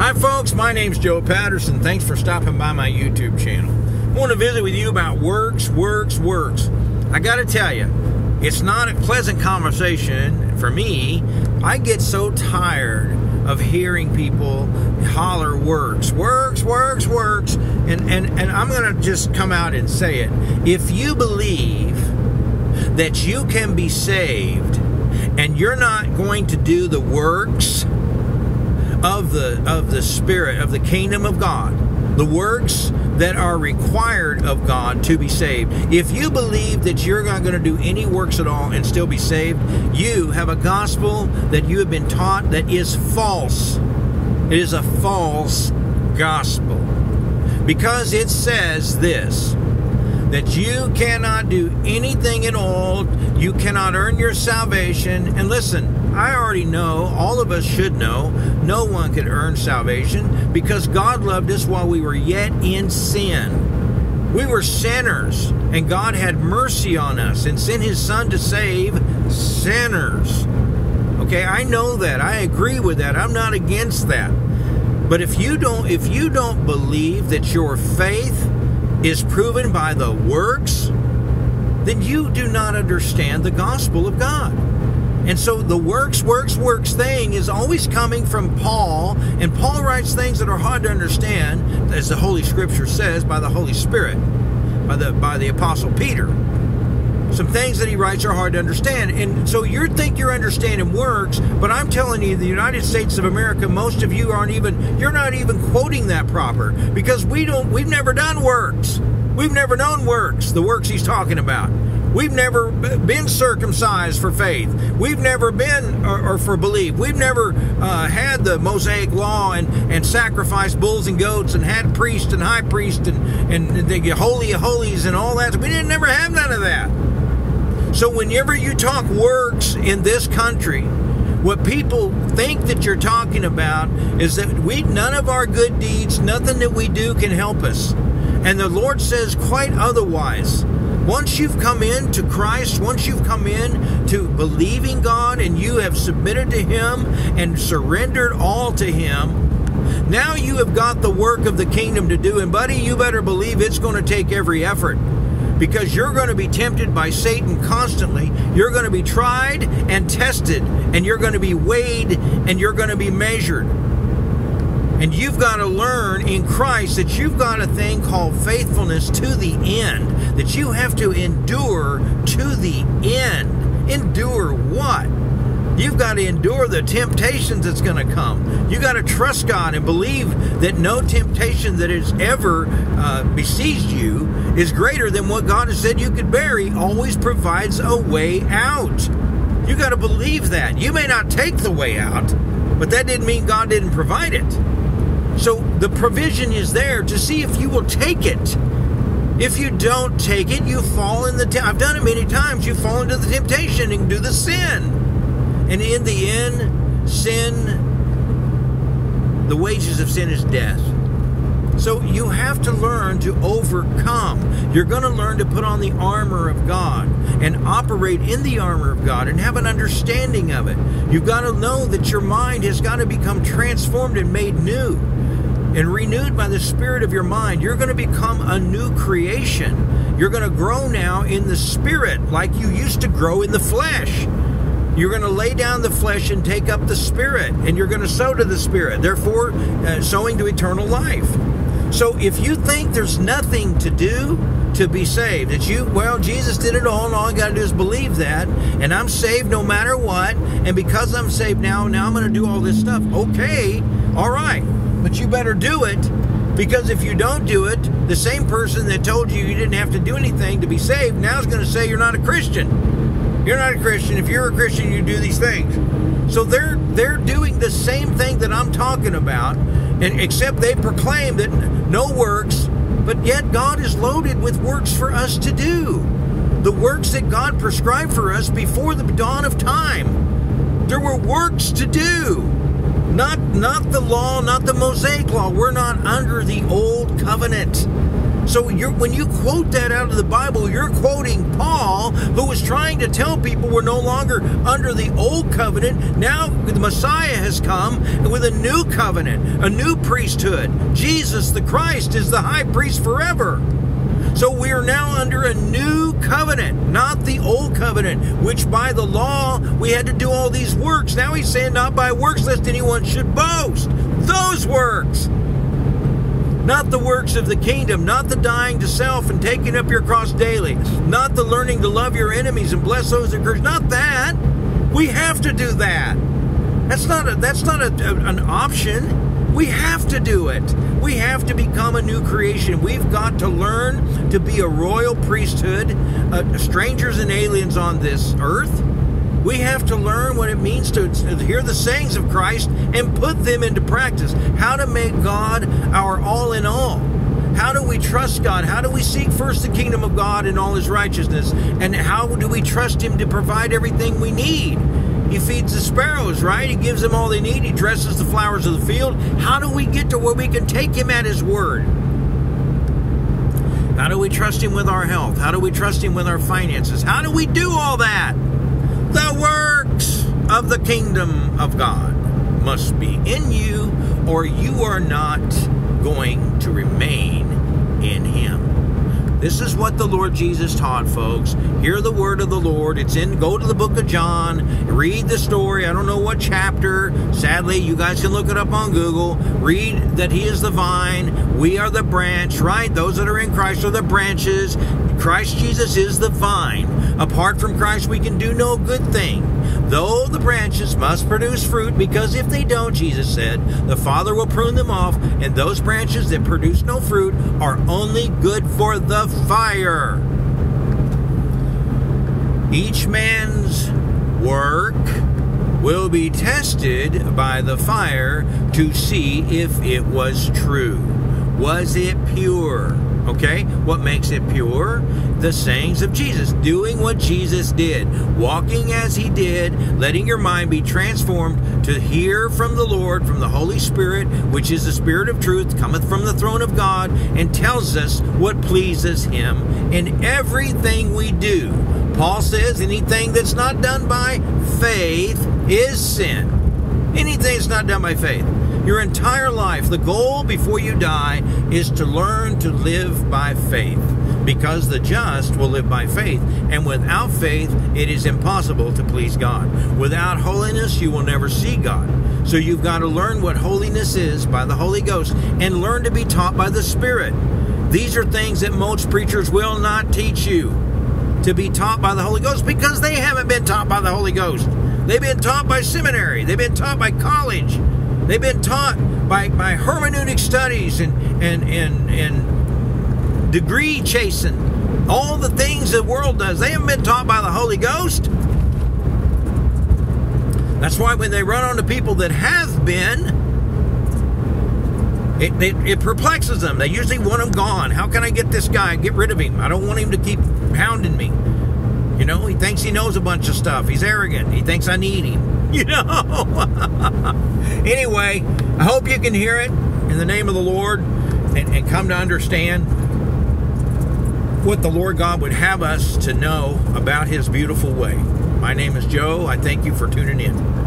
Hi, folks. My name's Joe Patterson. Thanks for stopping by my YouTube channel. I want to visit with you about works, works, works. I got to tell you, it's not a pleasant conversation for me. I get so tired of hearing people holler works, works, works, works. And, and, and I'm going to just come out and say it. If you believe that you can be saved and you're not going to do the works, of the of the spirit of the kingdom of God the works that are required of God to be saved. If you believe that you're not going to do any works at all and still be saved, you have a gospel that you have been taught that is false. It is a false gospel. Because it says this that you cannot do anything at all, you cannot earn your salvation. And listen, I already know, all of us should know, no one could earn salvation because God loved us while we were yet in sin. We were sinners, and God had mercy on us and sent His Son to save sinners. Okay, I know that. I agree with that. I'm not against that. But if you don't if you don't believe that your faith is proven by the works, then you do not understand the gospel of God. And so the works, works, works thing is always coming from Paul, and Paul writes things that are hard to understand, as the Holy Scripture says, by the Holy Spirit, by the by the Apostle Peter. Some things that he writes are hard to understand. And so you think you're understanding works, but I'm telling you, the United States of America, most of you aren't even you're not even quoting that proper because we don't we've never done works. We've never known works, the works he's talking about. We've never been circumcised for faith. We've never been, or, or for belief. We've never uh, had the Mosaic law and, and sacrificed bulls and goats and had priests and high priests and, and the holy of holies and all that. We didn't never have none of that. So whenever you talk works in this country, what people think that you're talking about is that we none of our good deeds, nothing that we do can help us. And the Lord says quite otherwise. Once you've come in to Christ, once you've come in to believing God and you have submitted to Him and surrendered all to Him, now you have got the work of the kingdom to do. And, buddy, you better believe it's going to take every effort because you're going to be tempted by Satan constantly. You're going to be tried and tested, and you're going to be weighed and you're going to be measured. And you've got to learn in Christ that you've got a thing called faithfulness to the end, that you have to endure to the end. Endure what? You've got to endure the temptations that's going to come. You got to trust God and believe that no temptation that has ever uh, besieged you is greater than what God has said you could bear. He always provides a way out. You got to believe that. You may not take the way out, but that didn't mean God didn't provide it. So the provision is there to see if you will take it. If you don't take it, you fall in the. Te- I've done it many times. You fall into the temptation and do the sin, and in the end, sin. The wages of sin is death. So you have to learn to overcome. You're going to learn to put on the armor of God and operate in the armor of God and have an understanding of it. You've got to know that your mind has got to become transformed and made new and renewed by the spirit of your mind, you're going to become a new creation. You're going to grow now in the spirit like you used to grow in the flesh. You're going to lay down the flesh and take up the spirit, and you're going to sow to the spirit, therefore, uh, sowing to eternal life. So if you think there's nothing to do to be saved, that you, well, Jesus did it all, and all I got to do is believe that, and I'm saved no matter what, and because I'm saved now, now I'm going to do all this stuff. Okay, all right. But you better do it because if you don't do it, the same person that told you you didn't have to do anything to be saved now is going to say you're not a Christian. You're not a Christian. If you're a Christian, you do these things. So they're they're doing the same thing that I'm talking about, and except they proclaim that no works, but yet God is loaded with works for us to do. The works that God prescribed for us before the dawn of time. There were works to do. Not not the law, not the Mosaic law. We're not under the old covenant. So when you quote that out of the Bible, you're quoting Paul, who was trying to tell people we're no longer under the old covenant. Now the Messiah has come with a new covenant, a new priesthood. Jesus the Christ is the high priest forever. So we are now under a new covenant, not the old covenant, which by the law we had to do all these works. Now he's saying, not by works, lest anyone should boast. Those works. Not the works of the kingdom, not the dying to self and taking up your cross daily, not the learning to love your enemies and bless those that curse. Not that. We have to do that. That's not a, that's not a, a, an option. We have to do it. We have to become a new creation. We've got to learn to be a royal priesthood, uh, strangers and aliens on this earth. We have to learn what it means to, hear the sayings of Christ and put them into practice. How to make God our all in all. How do we trust God? How do we seek first the kingdom of God and all his righteousness? And how do we trust him to provide everything we need? He feeds the sparrows, right? He gives them all they need. He dresses the flowers of the field. How do we get to where we can take him at his word? How do we trust him with our health? How do we trust him with our finances? How do we do all that? The works of the kingdom of God must be in you, or you are not going to remain in him. This is what the Lord Jesus taught, folks. Hear the word of the Lord. It's in, go to the book of John, read the story. I don't know what chapter. Sadly, you guys can look it up on Google. Read that He is the vine, we are the branch, right? Those that are in Christ are the branches. Christ Jesus is the vine. Apart from Christ, we can do no good thing. Though the branches must produce fruit, because if they don't, Jesus said, the Father will prune them off, and those branches that produce no fruit are only good for the fire. Each man's work will be tested by the fire to see if it was true. Was it pure? Okay, what makes it pure? The sayings of Jesus, doing what Jesus did, walking as he did, letting your mind be transformed to hear from the Lord, from the Holy Spirit, which is the Spirit of truth, cometh from the throne of God, and tells us what pleases him in everything we do. Paul says anything that's not done by faith is sin. Anything that's not done by faith. Your entire life, the goal before you die is to learn to live by faith because the just will live by faith. And without faith, it is impossible to please God. Without holiness, you will never see God. So you've got to learn what holiness is by the Holy Ghost and learn to be taught by the Spirit. These are things that most preachers will not teach you to be taught by the Holy Ghost because they haven't been taught by the Holy Ghost. They've been taught by seminary, they've been taught by college, They've been taught by, by hermeneutic studies and, and, and, and degree chasing, all the things the world does. They haven't been taught by the Holy Ghost. That's why when they run onto people that have been, it, it, it, perplexes them. They usually want him gone. How can I get this guy? Get rid of him. I don't want him to keep hounding me. You know, he thinks he knows a bunch of stuff. He's arrogant. He thinks I need him. You know? anyway, I hope you can hear it in the name of the Lord and, and come to understand what the Lord God would have us to know about His beautiful way. My name is Joe. I thank you for tuning in.